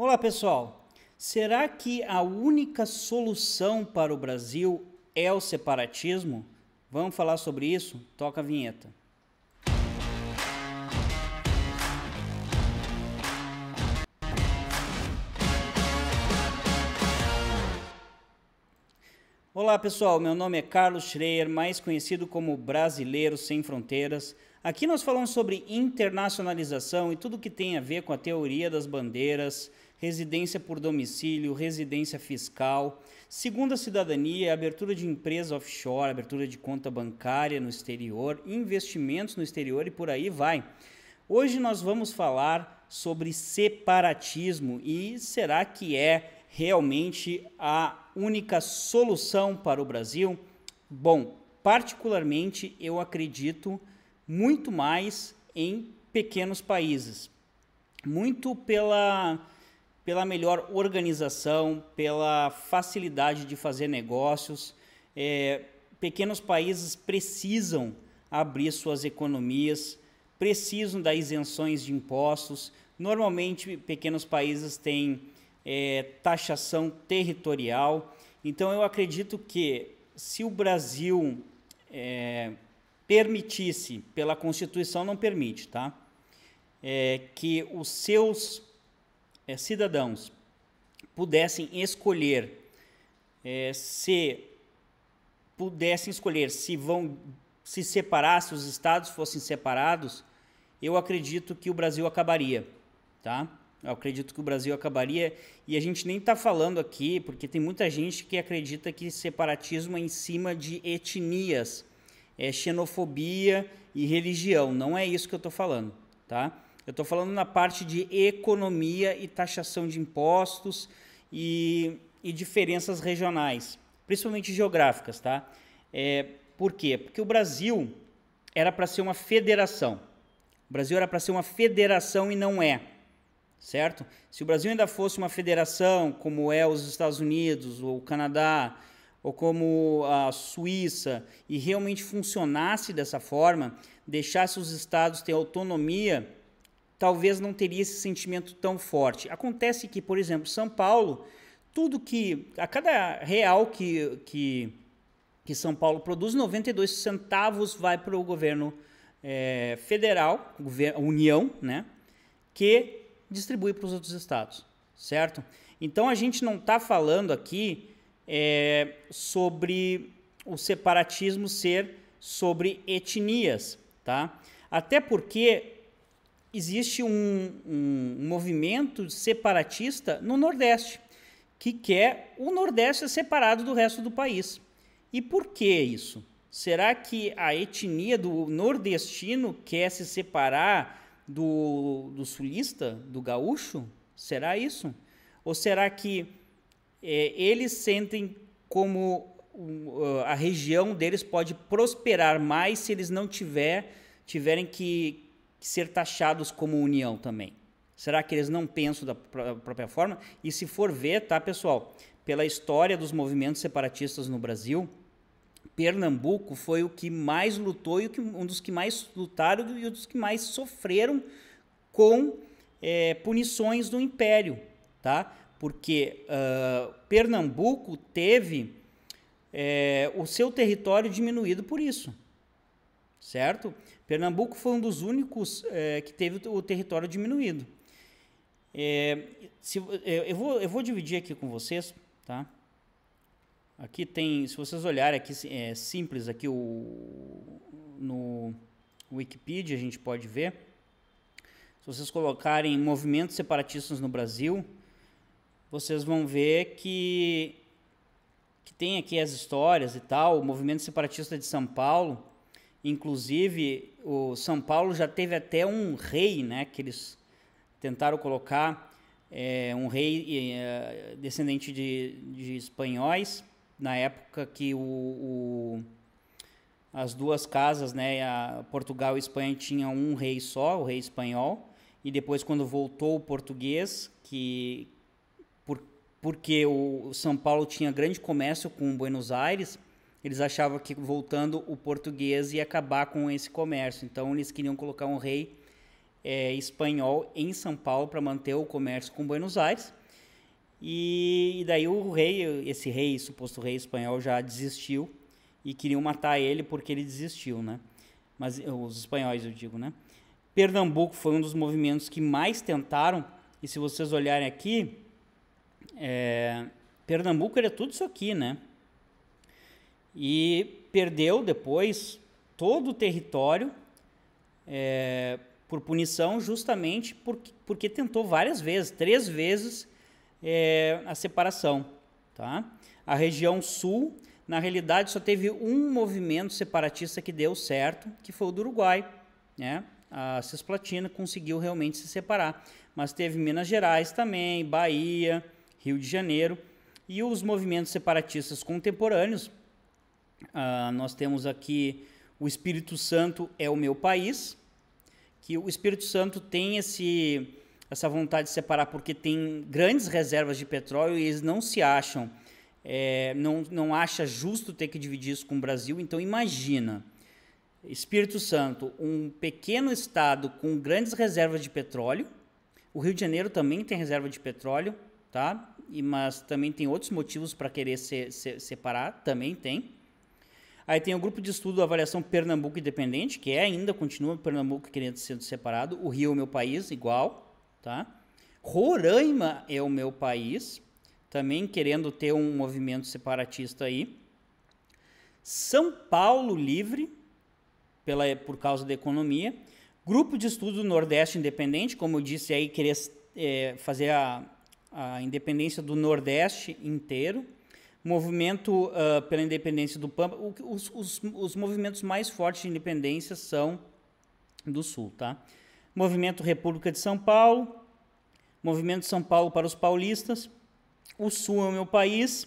Olá, pessoal. Será que a única solução para o Brasil é o separatismo? Vamos falar sobre isso? Toca a vinheta. Olá pessoal, meu nome é Carlos Schreier, mais conhecido como Brasileiro Sem Fronteiras. Aqui nós falamos sobre internacionalização e tudo que tem a ver com a teoria das bandeiras, residência por domicílio, residência fiscal, segunda cidadania, abertura de empresa offshore, abertura de conta bancária no exterior, investimentos no exterior e por aí vai. Hoje nós vamos falar sobre separatismo e será que é realmente a única solução para o Brasil? Bom, particularmente eu acredito muito mais em pequenos países. Muito pela, pela melhor organização, pela facilidade de fazer negócios. É, pequenos países precisam abrir suas economias, precisam das isenções de impostos. Normalmente, pequenos países têm é, taxação territorial. Então, eu acredito que se o Brasil é, permitisse, pela Constituição não permite, tá? É, que os seus é, cidadãos pudessem escolher é, se pudessem escolher se vão se separar, se os estados fossem separados, eu acredito que o Brasil acabaria, tá? Eu acredito que o Brasil acabaria e a gente nem está falando aqui, porque tem muita gente que acredita que separatismo é em cima de etnias, é xenofobia e religião. Não é isso que eu estou falando, tá? Eu estou falando na parte de economia e taxação de impostos e, e diferenças regionais, principalmente geográficas, tá? É, por quê? Porque o Brasil era para ser uma federação. O Brasil era para ser uma federação e não é certo? Se o Brasil ainda fosse uma federação, como é os Estados Unidos, ou o Canadá, ou como a Suíça, e realmente funcionasse dessa forma, deixasse os estados ter autonomia, talvez não teria esse sentimento tão forte. Acontece que, por exemplo, São Paulo, tudo que, a cada real que, que, que São Paulo produz, 92 centavos vai para o governo é, federal, governo, União, né, que distribui para os outros estados, certo? Então a gente não está falando aqui é, sobre o separatismo ser sobre etnias, tá? Até porque existe um, um, movimento separatista no Nordeste que quer o Nordeste separado do resto do país. E por que isso? Será que a etnia do nordestino quer se separar do, do sulista, do gaúcho? Será isso? Ou será que é, eles sentem como uh, a região deles pode prosperar mais se eles não tiver, tiverem que, que ser taxados como união também? Será que eles não pensam da própria forma? E se for ver, tá, pessoal, pela história dos movimentos separatistas no Brasil, Pernambuco foi o que mais lutou e um dos que mais lutaram e um dos que mais sofreram com é, punições do Império, tá? Porque uh, Pernambuco teve é, o seu território diminuído por isso, certo? Pernambuco foi um dos únicos é, que teve o território diminuído. É, se, é, eu, vou, eu vou dividir aqui com vocês, tá? Aqui tem, se vocês olharem aqui, é simples, aqui o, no Wikipedia a gente pode ver. Se vocês colocarem movimentos separatistas no Brasil, vocês vão ver que, que tem aqui as histórias e tal. O movimento separatista de São Paulo, inclusive, o São Paulo já teve até um rei, né, que eles tentaram colocar, é, um rei é, descendente de, de espanhóis, na época que o, o, as duas casas, né, Portugal e Espanha tinham um rei só, o rei espanhol, e depois quando voltou o português, que por, porque o São Paulo tinha grande comércio com Buenos Aires, eles achavam que voltando o português ia acabar com esse comércio, então eles queriam colocar um rei é, espanhol em São Paulo para manter o comércio com Buenos Aires. E, e, daí o rei, esse rei, suposto rei espanhol, já desistiu e queriam matar ele porque ele desistiu, né? Mas os espanhóis, eu digo, né? Pernambuco foi um dos movimentos que mais tentaram. E se vocês olharem aqui, é, Pernambuco era tudo isso aqui, né? E perdeu depois todo o território é, por punição, justamente porque, porque tentou várias vezes, três vezes, é, a separação. Tá? A região sul, na realidade, só teve um movimento separatista que deu certo, que foi o do Uruguai. Né? A Cisplatina conseguiu realmente se separar. Mas teve Minas Gerais também, Bahia, Rio de Janeiro. E os movimentos separatistas contemporâneos, ah, nós temos aqui o Espírito Santo é o meu país, que o Espírito Santo tem esse essa vontade de separar porque tem grandes reservas de petróleo e eles não se acham, é, não, não acha justo ter que dividir isso com o Brasil. Então imagina, Espírito Santo, um pequeno estado com grandes reservas de petróleo. O Rio de Janeiro também tem reserva de petróleo, tá? E, mas também tem outros motivos para querer se, se, separar, também tem. Aí tem o grupo de estudo Avaliação Pernambuco Independente, que é ainda continua Pernambuco querendo ser separado. O Rio é o meu país, igual tá? Roraima é o meu país, também querendo ter um movimento separatista aí. São Paulo livre, pela, por causa da economia. Grupo de estudo Nordeste Independente, como eu disse aí, querer é, fazer a, a independência do Nordeste inteiro. Movimento uh, pela independência do Pampa. Os, os, os movimentos mais fortes de independência são do Sul, tá? Movimento República de São Paulo, Movimento São Paulo para os Paulistas, O Sul é o meu país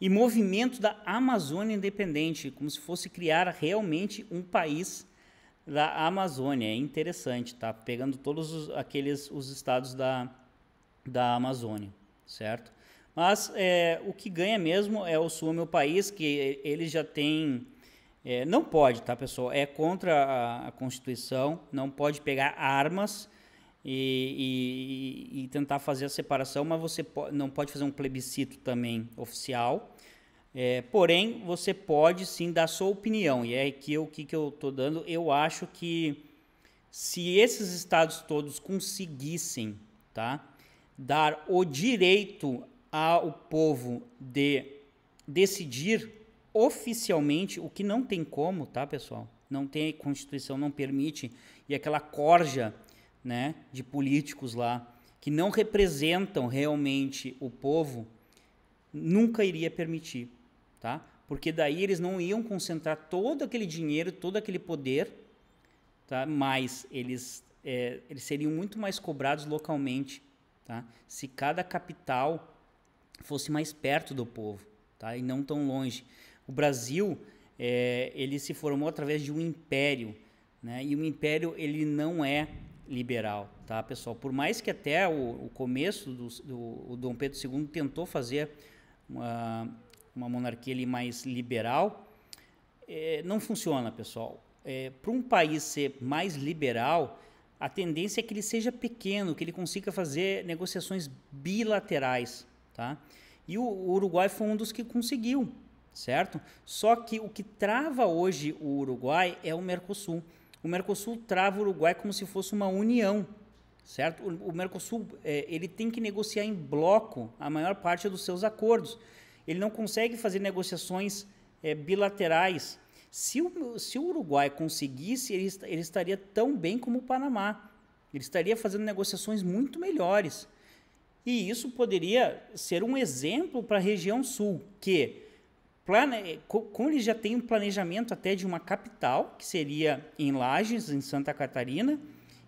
e Movimento da Amazônia Independente, como se fosse criar realmente um país da Amazônia. É interessante, tá? Pegando todos os, aqueles os estados da, da Amazônia, certo? Mas é, o que ganha mesmo é o Sul é meu país, que ele já tem é, não pode, tá, pessoal? É contra a, a Constituição, não pode pegar armas e, e, e, tentar fazer a separação, mas você po não pode fazer um plebiscito também oficial. É, porém, você pode sim dar sua opinião, e é aqui o que, que eu estou dando. Eu acho que se esses estados todos conseguissem tá, dar o direito ao povo de decidir oficialmente, o que não tem como, tá, pessoal? Não tem, a Constituição não permite, e aquela corja né, de políticos lá que não representam realmente o povo, nunca iria permitir, tá? Porque daí eles não iam concentrar todo aquele dinheiro, todo aquele poder, tá? Mas eles, é, eles seriam muito mais cobrados localmente, tá? Se cada capital fosse mais perto do povo, tá? E não tão longe. O Brasil, é, ele se formou através de um império, né? E o império ele não é liberal, tá, pessoal? Por mais que até o, o começo do, do Dom Pedro II tentou fazer uma, uma monarquia ali mais liberal, é, não funciona, pessoal. É, Para um país ser mais liberal, a tendência é que ele seja pequeno, que ele consiga fazer negociações bilaterais, tá? E o, Uruguai foi um dos que conseguiu, certo? Só que o que trava hoje o Uruguai é o Mercosul o Mercosul trava o Uruguai como se fosse uma união, certo? O, o Mercosul é, ele tem que negociar em bloco a maior parte dos seus acordos. Ele não consegue fazer negociações é, bilaterais. Se o, se o Uruguai conseguisse, ele, ele estaria tão bem como o Panamá. Ele estaria fazendo negociações muito melhores. E isso poderia ser um exemplo para a região sul, que plane... como ele já tem um planejamento até de uma capital, que seria em Lages, em Santa Catarina,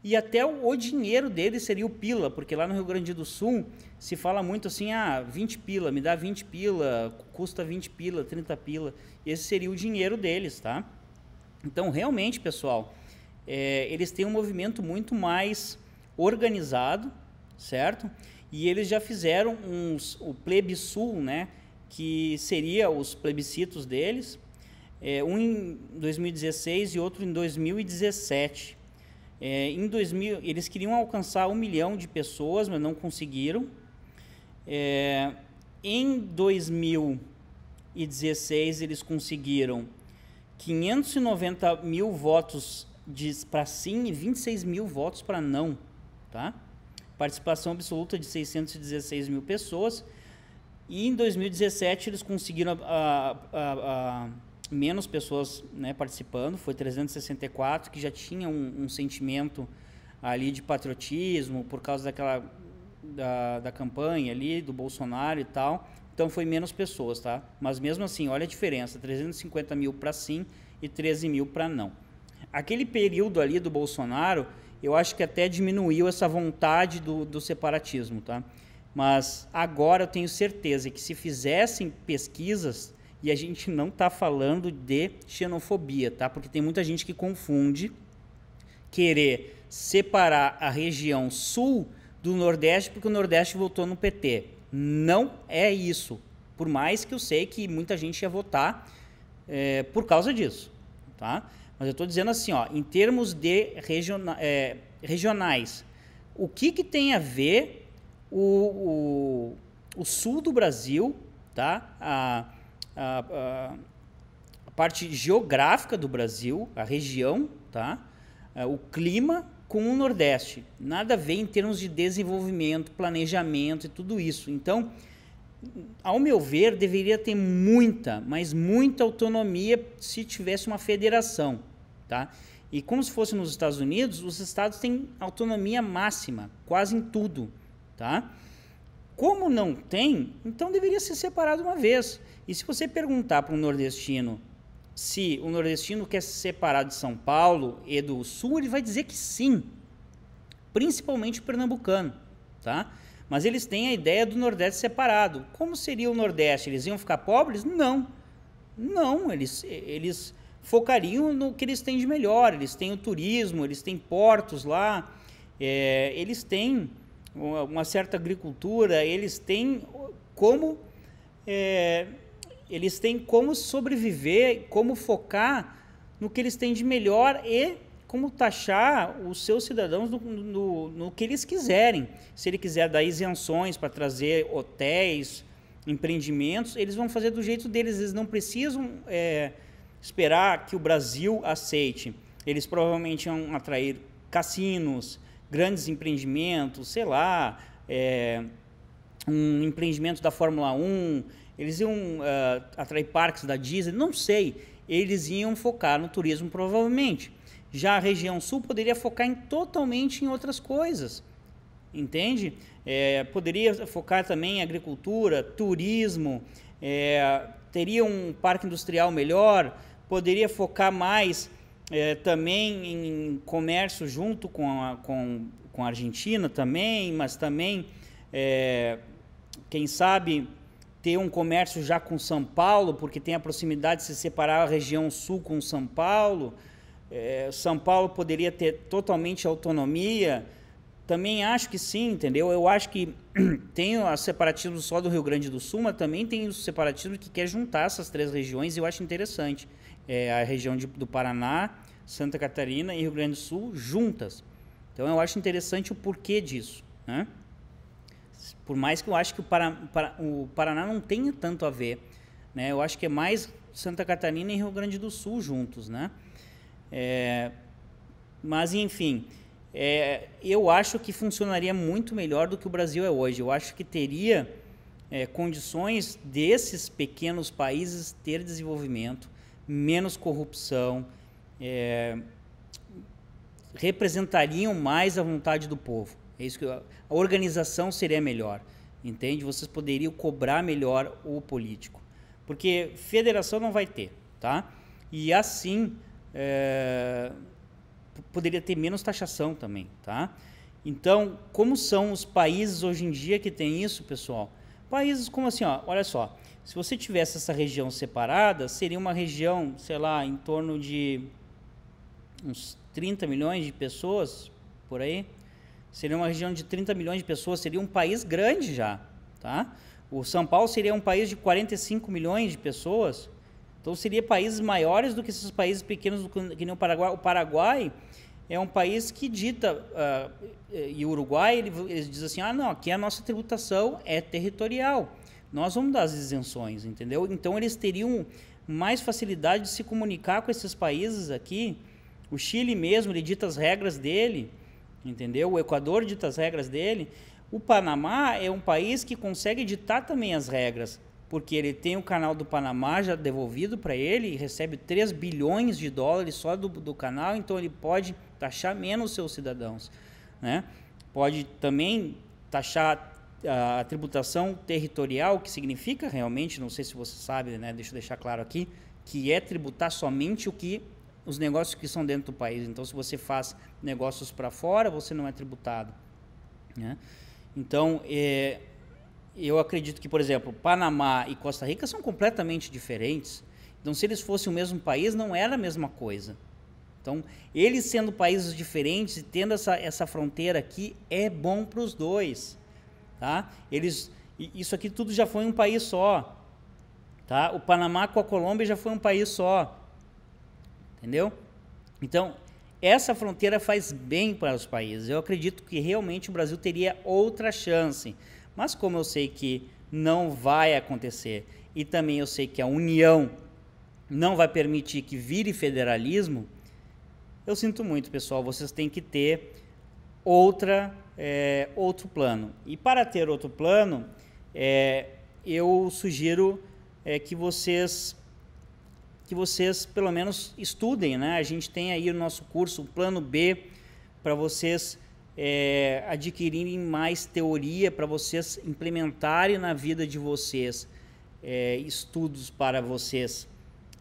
e até o, o, dinheiro dele seria o pila, porque lá no Rio Grande do Sul se fala muito assim, ah, 20 pila, me dá 20 pila, custa 20 pila, 30 pila. Esse seria o dinheiro deles, tá? Então, realmente, pessoal, é, eles têm um movimento muito mais organizado, certo? E eles já fizeram uns, o Plebsul, né? que seria os plebiscitos deles, é, um em 2016 e outro em 2017. É, em 2000, eles queriam alcançar um milhão de pessoas, mas não conseguiram. É, em 2016, eles conseguiram 590 mil votos para sim e 26 mil votos para não. Tá? Participação absoluta de 616 mil pessoas. E em 2017 eles conseguiram a, a, a, menos pessoas né, participando, foi 364, que já tinha um, um, sentimento ali de patriotismo por causa daquela da, da campanha ali do Bolsonaro e tal. Então foi menos pessoas, tá? Mas mesmo assim, olha a diferença: 350 mil para sim e 13 mil para não. Aquele período ali do Bolsonaro, eu acho que até diminuiu essa vontade do, do separatismo, tá? Mas agora eu tenho certeza que se fizessem pesquisas, e a gente não está falando de xenofobia, tá? Porque tem muita gente que confunde querer separar a região sul do Nordeste porque o Nordeste votou no PT. Não é isso. Por mais que eu sei que muita gente ia votar é, por causa disso, tá? Mas eu estou dizendo assim, ó, em termos de regiona é, regionais, o que, que tem a ver o, o, o sul do Brasil, tá? A, a, a, a, parte geográfica do Brasil, a região, tá? É, o clima com o Nordeste. Nada a ver em termos de desenvolvimento, planejamento e tudo isso. Então, ao meu ver, deveria ter muita, mas muita autonomia se tivesse uma federação, tá? E como se fosse nos Estados Unidos, os estados têm autonomia máxima, quase em tudo, tá? Como não tem, então deveria ser separado uma vez. E se você perguntar para um nordestino se o nordestino quer se separar de São Paulo e do Sul, ele vai dizer que sim, principalmente o pernambucano, tá? Mas eles têm a ideia do Nordeste separado. Como seria o Nordeste? Eles iam ficar pobres? Não. Não, eles, eles focariam no que eles têm de melhor. Eles têm o turismo, eles têm portos lá, é, eles têm uma certa agricultura, eles têm como é, eles têm como sobreviver, como focar no que eles têm de melhor e como taxar os seus cidadãos no, no, no que eles quiserem. Se ele quiser dar isenções para trazer hotéis, empreendimentos, eles vão fazer do jeito deles. Eles não precisam é, esperar que o Brasil aceite. Eles provavelmente vão atrair cassinos, grandes empreendimentos, sei lá, é, um empreendimento da Fórmula 1, eles iam uh, atrair parques da Disney, não sei. Eles iam focar no turismo provavelmente. Já a região sul poderia focar em, totalmente em outras coisas, entende? É, poderia focar também em agricultura, turismo, é, teria um parque industrial melhor, poderia focar mais é, também em comércio junto com a, com, com a Argentina também, mas também, é, quem sabe, ter um comércio já com São Paulo, porque tem a proximidade de se separar a região sul com São Paulo. É, São Paulo poderia ter totalmente autonomia. Também acho que sim, entendeu? Eu acho que tem o separatismo só do Rio Grande do Sul, mas também tem o separatismo que quer juntar essas três regiões e eu acho interessante é, a região de, do Paraná, Santa Catarina e Rio Grande do Sul juntas. Então eu acho interessante o porquê disso. Né? Por mais que eu acho que o, o Paraná não tenha tanto a ver. Né? Eu acho que é mais Santa Catarina e Rio Grande do Sul juntos. Né? É, mas, enfim, é, eu acho que funcionaria muito melhor do que o Brasil é hoje. Eu acho que teria é, condições desses pequenos países ter desenvolvimento menos corrupção, é, representariam mais a vontade do povo. É isso que eu, a organização seria melhor, entende? Vocês poderiam cobrar melhor o político, porque federação não vai ter, tá? E assim é, poderia ter menos taxação também, tá? Então, como são os países hoje em dia que tem isso, pessoal? Países como assim, ó, olha só, se você tivesse essa região separada, seria uma região, sei lá, em torno de uns 30 milhões de pessoas, por aí. Seria uma região de 30 milhões de pessoas, seria um país grande já, tá? O São Paulo seria um país de 45 milhões de pessoas, então seria países maiores do que esses países pequenos, que nem o Paraguai. O Paraguai, é um país que dita, uh, e o Uruguai, ele, eles dizem assim, ah, não, aqui a nossa tributação é territorial, nós vamos dar as isenções, entendeu? Então eles teriam mais facilidade de se comunicar com esses países aqui, o Chile mesmo, ele dita as regras dele, entendeu? O Equador dita as regras dele, o Panamá é um país que consegue ditar também as regras, porque ele tem o canal do Panamá já devolvido para ele e recebe 3 bilhões de dólares só do, do canal, então ele pode taxar menos seus cidadãos. Né? Pode também taxar a, tributação territorial, que significa realmente, não sei se você sabe, né? deixa eu deixar claro aqui, que é tributar somente o que os negócios que são dentro do país. Então, se você faz negócios para fora, você não é tributado. Né? Então, é, eu acredito que, por exemplo, Panamá e Costa Rica são completamente diferentes. Então, se eles fossem o mesmo país, não era a mesma coisa. Então, eles sendo países diferentes e tendo essa, essa fronteira aqui, é bom para os dois. Tá? Eles, isso aqui tudo já foi um país só. Tá? O Panamá com a Colômbia já foi um país só. Entendeu? Então, essa fronteira faz bem para os países. Eu acredito que realmente o Brasil teria outra chance. Mas como eu sei que não vai acontecer e também eu sei que a União não vai permitir que vire federalismo, eu sinto muito, pessoal. Vocês têm que ter outra, é, outro plano. E para ter outro plano, é, eu sugiro é, que vocês que vocês pelo menos estudem, né? A gente tem aí o nosso curso, o plano B, para vocês é, adquirirem mais teoria, para vocês implementarem na vida de vocês é, estudos para vocês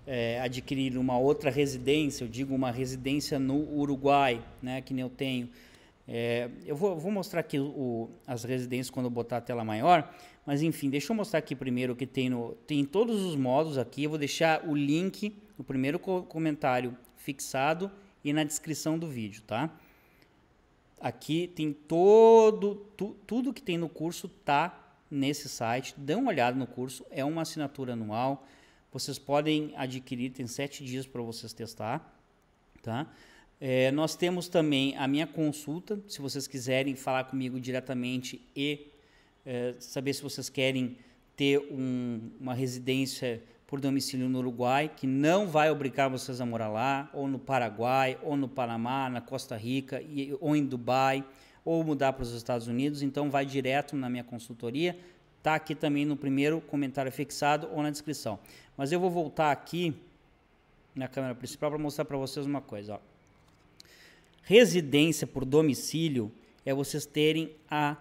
é, adquirirem uma outra residência, eu digo uma residência no Uruguai, né? Que nem eu tenho. É, eu vou, vou, mostrar aqui o, as residências quando eu botar a tela maior, mas enfim, deixa eu mostrar aqui primeiro o que tem no tem todos os modos aqui. Eu vou deixar o link no primeiro co comentário fixado e na descrição do vídeo, tá? Aqui tem todo tu, tudo que tem no curso tá nesse site. Dê uma olhada no curso, é uma assinatura anual. Vocês podem adquirir, tem sete dias para vocês testar, tá? É, nós temos também a minha consulta, se vocês quiserem falar comigo diretamente e é, saber se vocês querem ter um, uma residência por domicílio no Uruguai, que não vai obrigar vocês a morar lá, ou no Paraguai, ou no Panamá, na Costa Rica, e, ou em Dubai, ou mudar para os Estados Unidos, então vai direto na minha consultoria, está aqui também no primeiro comentário fixado ou na descrição. Mas eu vou voltar aqui na câmera principal para mostrar para vocês uma coisa. Ó. Residência por domicílio é vocês terem a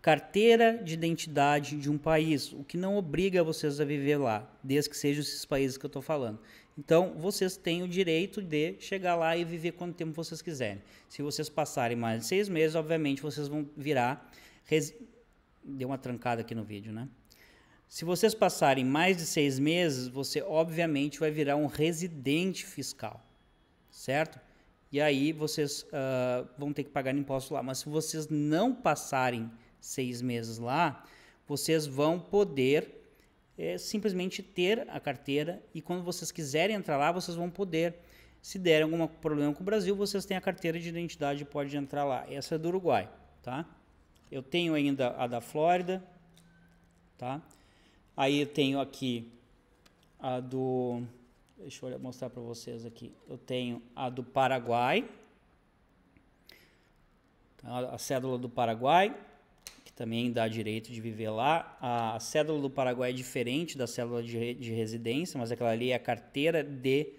carteira de identidade de um país, o que não obriga vocês a viver lá, desde que sejam esses países que eu estou falando. Então, vocês têm o direito de chegar lá e viver quanto tempo vocês quiserem. Se vocês passarem mais de seis meses, obviamente vocês vão virar. Res... Deu uma trancada aqui no vídeo, né? Se vocês passarem mais de seis meses, você obviamente vai virar um residente fiscal, certo? E aí vocês uh, vão ter que pagar imposto lá. Mas se vocês não passarem seis meses lá, vocês vão poder é, simplesmente ter a carteira e quando vocês quiserem entrar lá, vocês vão poder. Se der algum problema com o Brasil, vocês têm a carteira de identidade e pode entrar lá. Essa é do Uruguai, tá? Eu tenho ainda a da Flórida, tá? Aí eu tenho aqui a do Deixa eu mostrar para vocês aqui. Eu tenho a do Paraguai, tá? a cédula do Paraguai, que também dá direito de viver lá. A cédula do Paraguai é diferente da cédula de, de residência, mas aquela ali é a carteira de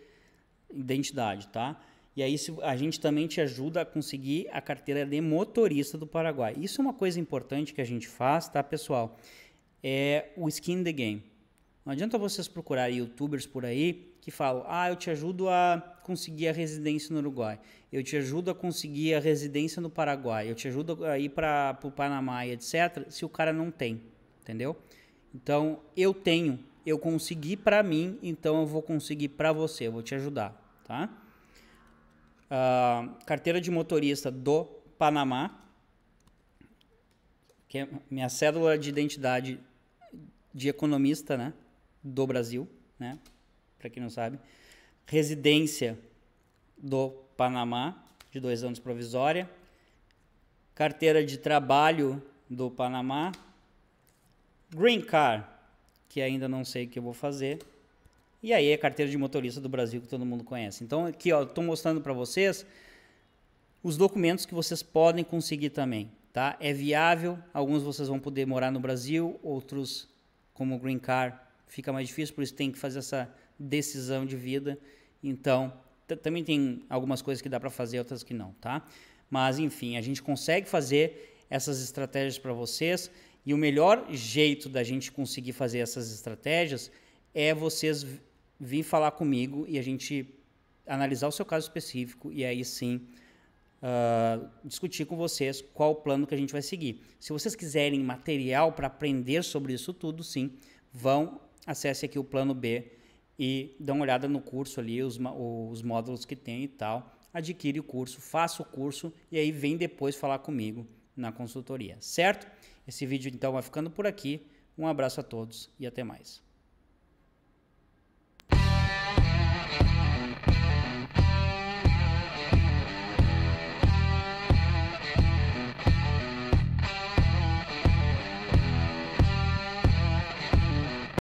identidade, tá? E aí a gente também te ajuda a conseguir a carteira de motorista do Paraguai. Isso é uma coisa importante que a gente faz, tá, pessoal? É o skin the game. Não adianta vocês procurarem youtubers por aí que falam: ah, eu te ajudo a conseguir a residência no Uruguai, eu te ajudo a conseguir a residência no Paraguai, eu te ajudo a ir para o Panamá, etc., se o cara não tem, entendeu? Então, eu tenho, eu consegui para mim, então eu vou conseguir para você, eu vou te ajudar, tá? Uh, carteira de motorista do Panamá, que é minha cédula de identidade de economista, né, do Brasil, né? para quem não sabe, residência do Panamá, de dois anos provisória, carteira de trabalho do Panamá, Green Card, que ainda não sei o que eu vou fazer, e aí a carteira de motorista do Brasil que todo mundo conhece. Então aqui ó, estou mostrando para vocês os documentos que vocês podem conseguir também, tá? É viável, alguns vocês vão poder morar no Brasil, outros como Green Card fica mais difícil, por isso tem que fazer essa decisão de vida. Então, também tem algumas coisas que dá para fazer, outras que não, tá? Mas enfim, a gente consegue fazer essas estratégias para vocês e o melhor jeito da gente conseguir fazer essas estratégias é vocês vir falar comigo e a gente analisar o seu caso específico e aí sim uh, discutir com vocês qual o plano que a gente vai seguir. Se vocês quiserem material para aprender sobre isso tudo, sim, vão, acesse aqui o plano B e dá uma olhada no curso ali, os, os módulos que tem e tal. Adquire o curso, faça o curso e aí vem depois falar comigo na consultoria, certo? Esse vídeo então vai ficando por aqui. Um abraço a todos e até mais.